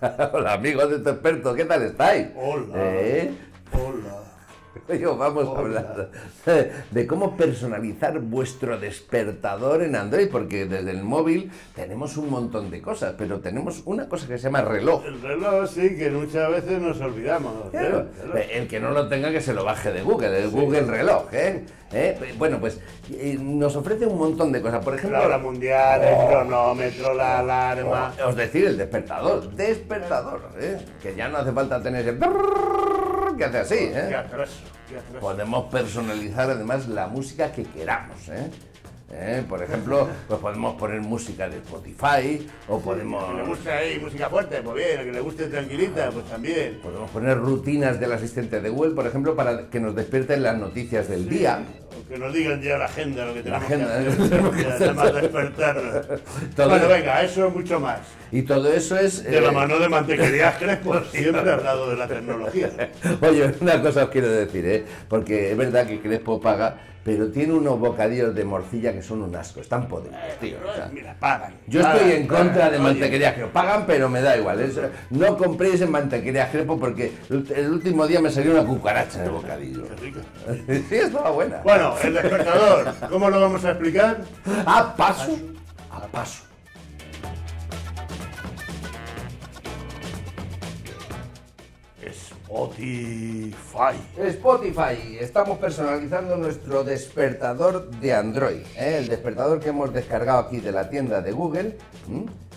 Hola amigos de este experto, ¿qué tal estáis? Hola. ¿Eh? Vamos a hablar de cómo personalizar vuestro despertador en Android, porque desde el móvil tenemos un montón de cosas, pero tenemos una cosa que se llama reloj. El reloj sí, que muchas veces nos olvidamos. Claro, El que no lo tenga que se lo baje de Google, el Google reloj, ¿eh? ¿Eh? Bueno, pues eh, nos ofrece un montón de cosas. Por ejemplo, La hora mundial, el cronómetro, la alarma. os decir el despertador, despertador, ¿eh? Que ya no hace falta tener ese que hace así, ¿eh? atraso, qué atraso. Podemos personalizar además la música que queramos, ¿eh? ¿Eh? Por ejemplo, pues podemos poner música de Spotify o podemos, Que le guste ahí música fuerte, pues bien. Que le guste tranquilita, pues también. podemos poner rutinas del asistente de Google, por ejemplo, para que nos despierten las noticias del día. O que nos digan ya la agenda, lo que tenemos agenda, que ¿eh? hacer. Que despertarnos. Todo bueno, venga, eso mucho más. Y todo eso es... De la eh, mano de mantequerías Crespo, siempre al lado de la tecnología. Oye, una cosa os quiero decir, ¿eh? Porque es verdad que Crespo paga, pero tiene unos bocadillos de morcilla que son un asco, están podridos, tío. o sea. Mira, pagan. Yo pagan, estoy en contra pagan. de mantequerías Crespo. Pagan, pero me da igual. es- no compréis en mantequerías Crespo porque el el último día me salió una cucaracha en el bocadillo. Qué rico. Sí, estaba buena. Bueno, el despertador, ¿cómo lo vamos a explicar? A paso, a paso. Spotify. Spotify, estamos personalizando nuestro despertador de Android, ¿eh? el despertador que hemos descargado aquí de la tienda de Google.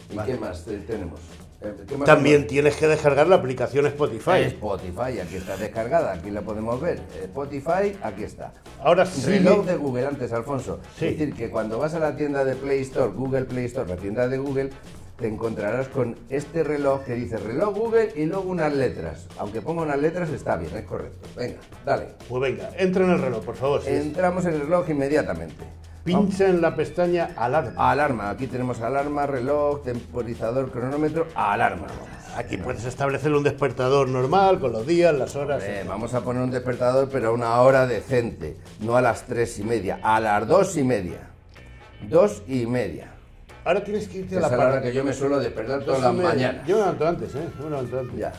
¿Y qué más te- tenemos? Eh, ¿qué más También tienes que descargar la aplicación Spotify. Spotify, aquí está descargada, aquí la podemos ver. Spotify, aquí está. Ahora sí. Reloj de Google antes, Alfonso. Sí. Es decir, que cuando vas a la tienda de Play Store, Google Play Store, la tienda de Google, te encontrarás con este reloj que dice reloj Google y luego unas letras. Aunque ponga unas letras está bien, es correcto. Venga, dale. Pues venga, entra en el reloj, por favor. Entramos en el reloj inmediatamente. Pincha en la pestaña alarma. Alarma, aquí tenemos alarma, reloj, temporizador, cronómetro, alarma. Aquí puedes establecer un despertador normal con los días, las horas. Eh, vamos a poner un despertador, pero a una hora decente, no a las tres y media, a las dos y media. Dos y media. Ahora tienes que irte a la la parte. que yo me suelo despertar todas las mañanas. Yo me levanto antes, ¿eh? Yo me levanto antes. Ya.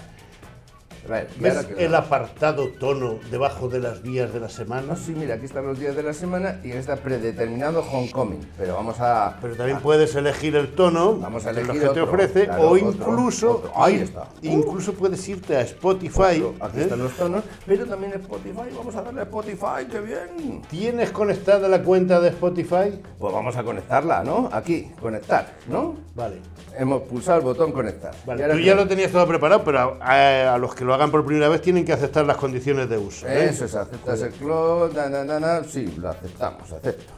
A ver, ¿y ¿Ves ahora qué el apartado tono debajo de las días de la semana? No, sí, mira, aquí están los días de la semana y está predeterminado homecoming. Pero vamos a. Pero también puedes elegir el tono Vamos a de lo elegir que te otro, ofrece claro, o incluso otro. Ahí está. incluso puedes irte a Spotify. Aquí ¿eh? están los tonos, pero también Spotify. Vamos a darle a Spotify, qué bien. ¿Tienes conectada la cuenta de Spotify? Pues vamos a conectarla, ¿no? Aquí, conectar, ¿no? Vale. Hemos pulsado el botón conectar. Vale, tú ya lo tenías todo preparado, pero a, a los que lo hagan por primera vez tienen que aceptar las condiciones de uso. ¿eh? Eso es, aceptas el cloud, na, na, na, sí, lo aceptamos, acepto.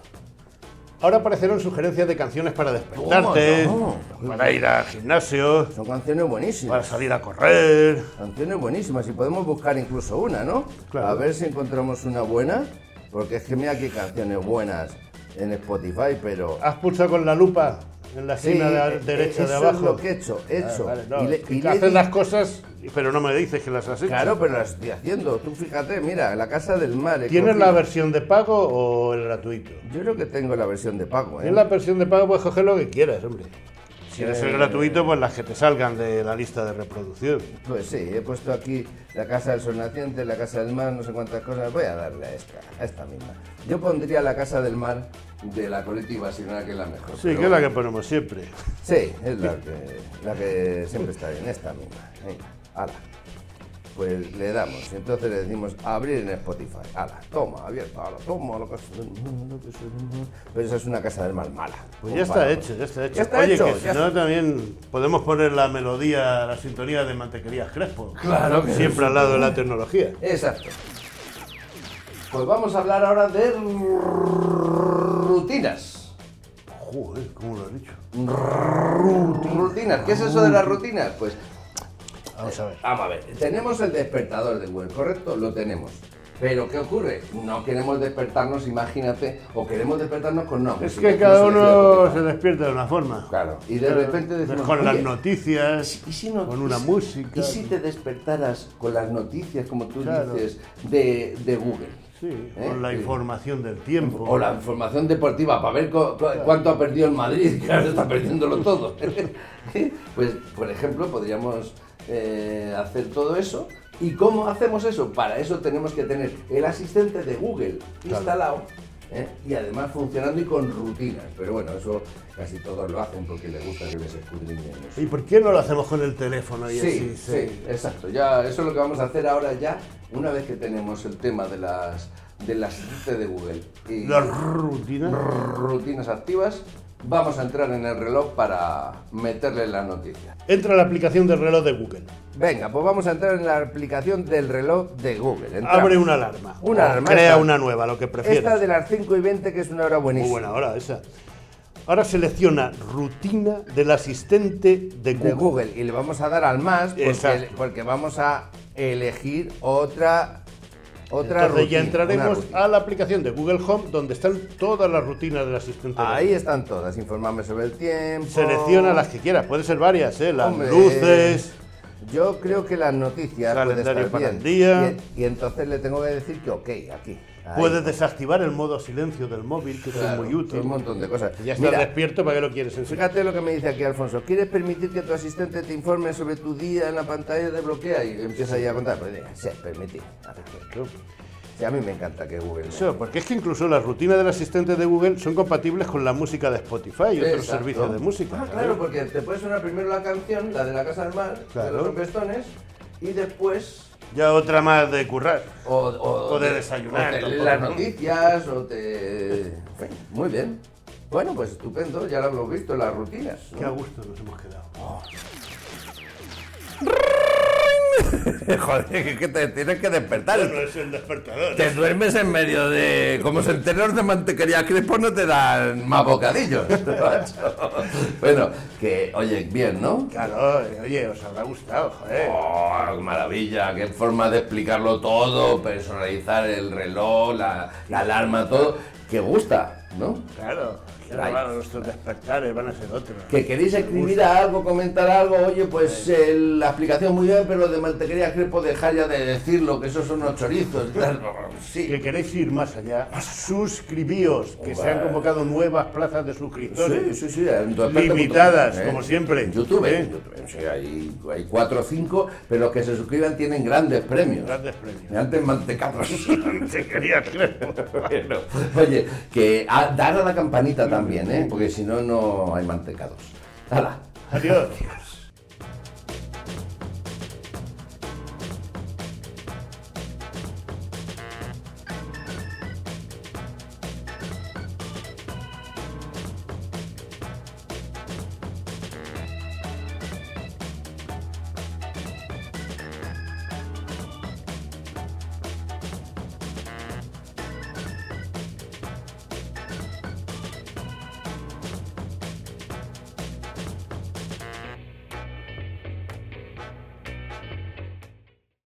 Ahora aparecerán sugerencias de canciones para despertarte, ¿Cómo para ir al gimnasio, Son canciones buenísimas. para salir a correr. Canciones buenísimas y podemos buscar incluso una, ¿no? Claro. A ver si encontramos una buena, porque es que mira qué canciones buenas en Spotify, pero... ¿Has pulsado con la lupa en la Sí, esquina de, eh, derecha eso de abajo? es lo que he hecho, he hecho. vale, no, y le- y le haces di- las cosas, pero no me dices que las has hecho. Claro, pero las estoy haciendo. Tú fíjate, mira, la Casa del Mar. ¿Tienes cogido- la versión de pago o el gratuito? Yo creo que tengo la versión de pago, ¿eh? En la versión de pago puedes coger lo que quieras, hombre. Si Eh, quieres el gratuito, pues las que te salgan de la lista de reproducción. Pues sí, he puesto aquí la Casa del Sol Naciente, la Casa del Mar, no sé cuántas cosas. Voy a darle a esta, a esta misma. Yo pondría la Casa del Mar de la colectiva Sinora, que es la mejor. Sí, pero que es la que ponemos siempre. Sí, es la que, la que siempre está bien, esta misma. Venga, ala. Pues le damos, entonces le decimos abrir en Spotify. Ala, toma, abierta, ala, toma la del mar. Pero esa es una casa del mar mala. Pues ya está hecho, ya está hecho. Ya está Oye, hecho, que si no también podemos poner la melodía, la sintonía de Mantequerías Crespo. Claro que Siempre al lado de la tecnología. Exacto. Pues vamos a hablar ahora de rutinas. Joder, ¿cómo lo has dicho? Rutinas. ¿Qué es eso de las rutinas? Pues Vamos a ver. Vamos a ver, tenemos el despertador de Google, ¿correcto? Lo tenemos. Pero ¿qué ocurre? No queremos despertarnos, imagínate, o queremos despertarnos con no. Es que cada uno se despierta de una forma. Claro, y de repente decimos, Con las "Oye, noticias, ¿y si no- con una y música. ¿Y si te despertaras con las noticias, como tú Claro. dices, de, de Google? Sí, ¿Eh? con la información del tiempo. O la información deportiva para ver cu- cu- cuánto ha perdido el Madrid, que ahora está perdiéndolo todo. pues, por ejemplo, podríamos eh, hacer todo eso. ¿Y cómo hacemos eso? Para eso tenemos que tener el asistente de Google instalado ¿eh? y además funcionando y con rutinas. Pero bueno, eso casi todos lo hacen porque les gusta que les escudriñen eso. ¿Y por qué no lo hacemos con el teléfono y Sí, así? sí, exacto. Ya, eso es lo que vamos a hacer ahora ya, una vez que tenemos el tema de las del asistente de Google y Las rutinas. rutinas activas, vamos a entrar en el reloj para meterle la noticia. Entra la aplicación del reloj de Google. Venga, pues vamos a entrar en la aplicación del reloj de Google. Entramos. Abre una alarma. Una o alarma, Crea esta- una nueva, lo que prefieras. Esta de las 5 y 20, que es una hora Muy buenísima. buena hora esa. Ahora selecciona rutina del asistente de Google. de Google y le vamos a dar al más porque vamos a elegir otra otra Entonces ya entraremos a la aplicación de Google Home donde están todas las rutinas del asistente. Ahí están todas, informarme sobre el tiempo. Selecciona las que quieras, puede ser varias, ¿eh? las Hombre, luces. Yo creo que las noticias puede Calendario estar para bien. el día. Y, y entonces le tengo que decir que ok, aquí. Ahí. Puedes desactivar el modo silencio del móvil, que Claro, es muy útil. Un montón de cosas. Ya estás Mira, despierto, ¿para qué lo quieres enseñar? Fíjate lo que me dice aquí Alfonso. ¿Quieres permitir que tu asistente te informe sobre tu día en la pantalla de bloquea? Y empieza ahí a contar. Pues sí, permitir. Sí, a mí me encanta que Google. me- Eso, porque es que incluso las rutinas del asistente de Google son compatibles con la música de Spotify y otros servicios de música. Ah, claro, porque te puede sonar primero la canción, la de la Casa del Mar, de Claro. los Trompestones, y después Ya otra más de currar. O, o- O de desayunar, o te las ¿no? noticias, o te. en muy bien. Bueno, pues estupendo, ya lo hemos visto, las rutinas. ¿no? Qué a gusto nos hemos quedado. Joder, que te tienes que despertar. El despertador. Te duermes en medio de. Como centenares de mantequería crespo no te dan más bocadillos. bueno, que, oye, bien, ¿no? Claro, oye, os habrá gustado, joder. Oh, maravilla, qué forma de explicarlo todo, personalizar el reloj, la, la alarma, todo, que gusta, ¿no? Claro, ahora Ay. van nuestros despertares van a ser otros. Que queréis escribir algo, comentar algo, oye, pues eh, la aplicación muy bien, pero lo de mantequería crespo dejar ya de decirlo, que esos son unos chorizos. Que queréis ir más allá, suscribíos, que se han convocado nuevas plazas de suscriptores. sí, sí, Limitadas, ¿eh? como siempre. En YouTube, ¿Eh? hay, hay cuatro o cinco, pero los que se suscriban tienen grandes premios. Grandes premios. Antes mantecados. Se quería crespo. Bueno, oye, que a- dar a la campanita también, ¿eh? Porque si no, no hay mantecados. ¡Hala! Adiós.